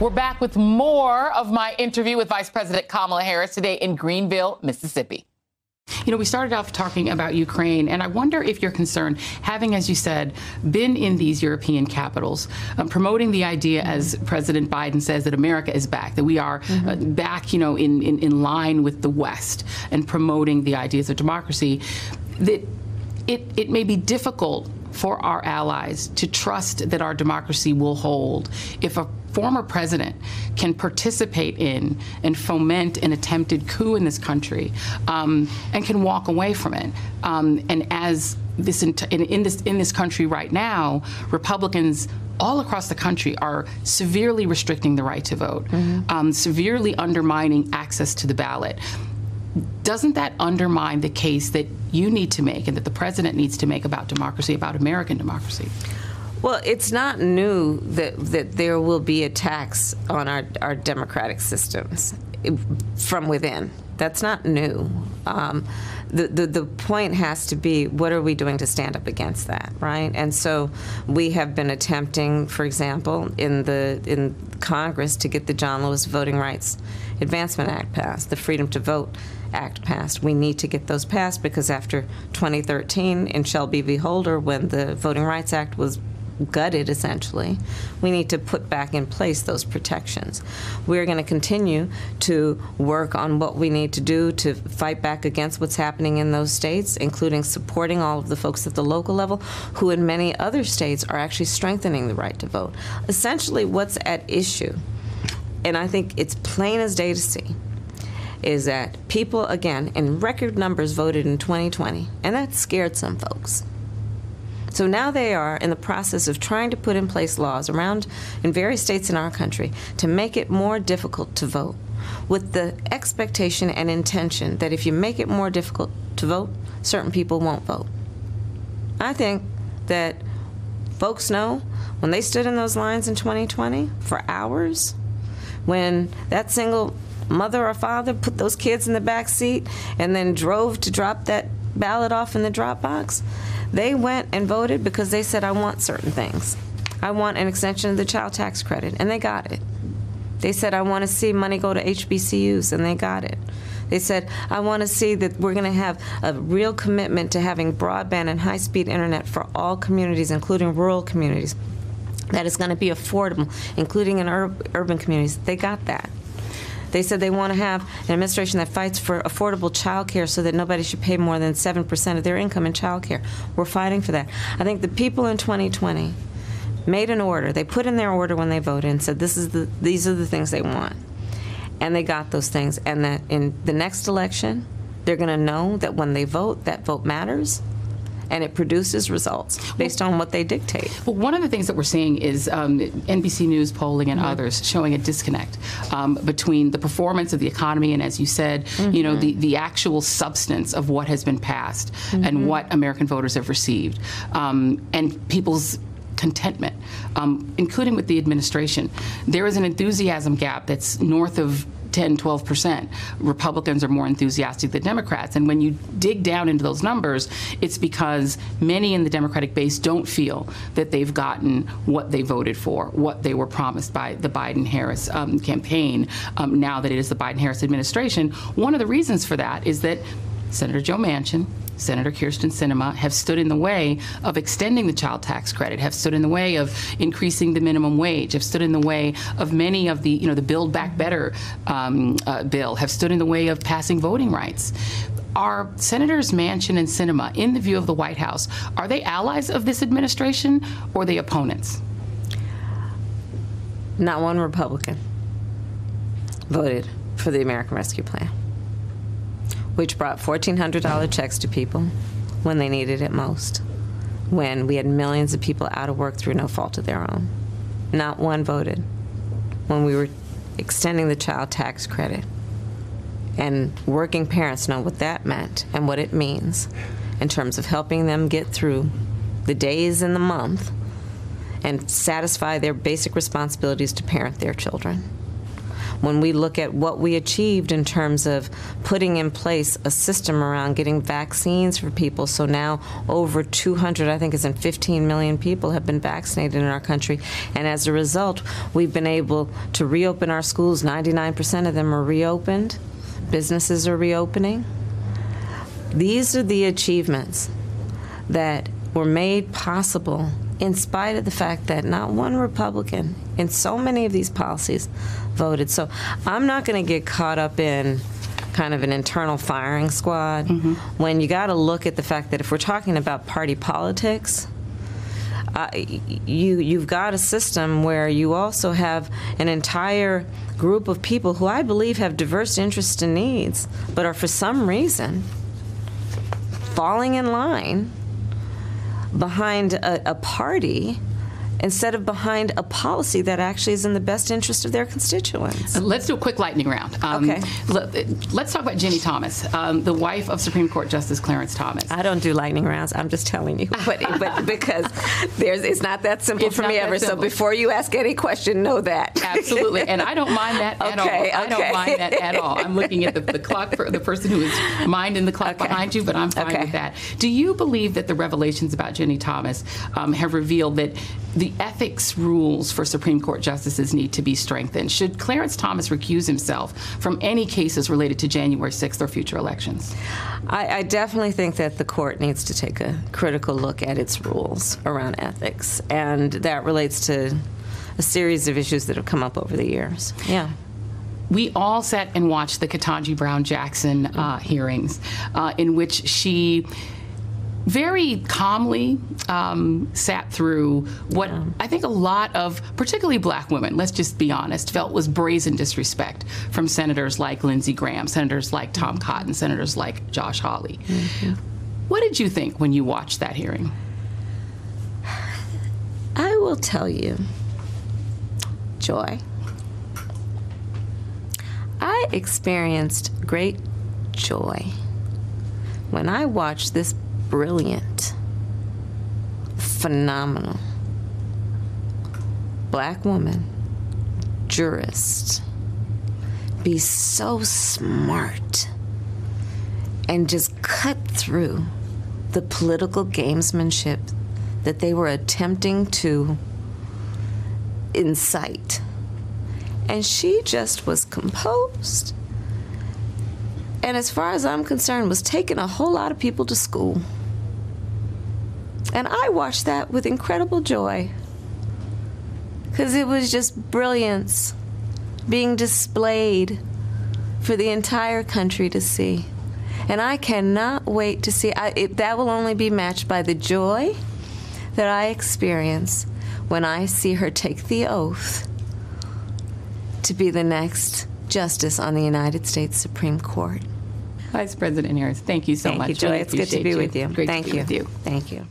We're back with more of my interview with Vice President Kamala Harris today in Greenville, Mississippi. You know, we started off talking about Ukraine, and I wonder if you're concerned, having, as you said, been in these European capitals, um, promoting the idea, as President Biden says, that America is back, that we are mm-hmm. uh, back, you know, in, in, in line with the West, and promoting the ideas of democracy, that it, it may be difficult for our allies to trust that our democracy will hold if a former president can participate in and foment an attempted coup in this country um, and can walk away from it. Um, and as this in, in, this in this country right now, Republicans all across the country are severely restricting the right to vote, mm-hmm. um, severely undermining access to the ballot doesn't that undermine the case that you need to make and that the president needs to make about democracy, about American democracy? Well, it's not new that, that there will be attacks on our, our democratic systems from within. That's not new. Um, the, the, the point has to be what are we doing to stand up against that, right? And so we have been attempting, for example, in the in Congress to get the John Lewis Voting Rights Advancement Act passed, the Freedom to Vote Act passed. We need to get those passed because after 2013 in Shelby v. Holder, when the Voting Rights Act was gutted essentially, we need to put back in place those protections. We're going to continue to work on what we need to do to fight back against what's happening in those states, including supporting all of the folks at the local level who, in many other states, are actually strengthening the right to vote. Essentially, what's at issue, and I think it's plain as day to see is that people, again, in record numbers voted in 2020, and that scared some folks. So now they are in the process of trying to put in place laws around in various states in our country to make it more difficult to vote with the expectation and intention that if you make it more difficult to vote, certain people won't vote. I think that folks know when they stood in those lines in 2020 for hours, when that single mother or father put those kids in the back seat and then drove to drop that ballot off in the drop box. They went and voted because they said, I want certain things. I want an extension of the child tax credit, and they got it. They said, I want to see money go to HBCUs, and they got it. They said, I want to see that we're going to have a real commitment to having broadband and high speed internet for all communities, including rural communities. That is going to be affordable, including in ur- urban communities. They got that. They said they want to have an administration that fights for affordable child care so that nobody should pay more than 7% of their income in child care. We're fighting for that. I think the people in 2020 made an order. They put in their order when they voted and said this is the these are the things they want. And they got those things and that in the next election they're going to know that when they vote that vote matters and it produces results based on what they dictate. Well, one of the things that we're seeing is um, NBC News polling and mm-hmm. others showing a disconnect um, between the performance of the economy and, as you said, mm-hmm. you know, the, the actual substance of what has been passed mm-hmm. and what American voters have received, um, and people's contentment, um, including with the administration. There is an enthusiasm gap that's north of 10, 12 percent. Republicans are more enthusiastic than Democrats. And when you dig down into those numbers, it's because many in the Democratic base don't feel that they've gotten what they voted for, what they were promised by the Biden Harris um, campaign um, now that it is the Biden Harris administration. One of the reasons for that is that Senator Joe Manchin Senator Kyrsten Sinema have stood in the way of extending the child tax credit, have stood in the way of increasing the minimum wage, have stood in the way of many of the, you know, the Build Back Better um, uh, bill, have stood in the way of passing voting rights. Are Senators Manchin and Sinema, in the view of the White House, are they allies of this administration or they opponents? Not one Republican voted for the American Rescue Plan which brought $1,400 checks to people when they needed it most, when we had millions of people out of work through no fault of their own. Not one voted. When we were extending the child tax credit, and working parents know what that meant and what it means in terms of helping them get through the days in the month and satisfy their basic responsibilities to parent their children. When we look at what we achieved in terms of putting in place a system around getting vaccines for people. So now over 200, I think it's in 15 million people have been vaccinated in our country. And as a result, we've been able to reopen our schools. 99% of them are reopened. Businesses are reopening. These are the achievements that were made possible in spite of the fact that not one Republican in so many of these policies voted. So I'm not going to get caught up in kind of an internal firing squad mm-hmm. when you got to look at the fact that if we're talking about party politics, uh, you you've got a system where you also have an entire group of people who I believe have diverse interests and needs, but are for some reason falling in line behind a, a party instead of behind a policy that actually is in the best interest of their constituents. Uh, let's do a quick lightning round. Um, okay. Let, us talk about Ginni Thomas, um, the wife of Supreme Court Justice Clarence Thomas. I don't do lightning rounds. I'm just telling you, but, but because there's it's not that simple it's for me ever. Simple. So before you ask any question, know that. Absolutely, and I don't mind that at okay, all. Okay. I don't mind that at all. I'm looking at the, the clock for the person who is minding the clock okay. behind you, but I'm fine with that. Do you believe that the revelations about Ginni Thomas um, have revealed that the ethics rules for Supreme Court justices need to be strengthened. Should Clarence Thomas recuse himself from any cases related to January 6th or future elections? I, I definitely think that the court needs to take a critical look at its rules around ethics, and that relates to a series of issues that have come up over the years. Yeah we all sat and watched the Ketanji Brown Jackson uh, hearings, uh, in which she very calmly um, sat through what yeah. I think a lot of, particularly black women, let's just be honest, felt was brazen disrespect from senators like Lindsey Graham, senators like Tom mm-hmm. Cotton, senators like Josh Hawley. Mm-hmm. What did you think when you watched that hearing? I will tell you, Joy, I experienced great joy when I watched this brilliant, phenomenal black woman, jurist, be so smart and just cut through the political gamesmanship that they were attempting to incite. And she just was composed. And as far as I'm concerned, was taking a whole lot of people to school. And I watched that with incredible joy because it was just brilliance being displayed for the entire country to see. And I cannot wait to see. I, it, that will only be matched by the joy that I experience when I see her take the oath to be the next justice on the United States Supreme Court. Vice President Harris, thank you so thank much. Thank you, Joy. Really it's good to be you. with you. Great thank you. you. Thank you.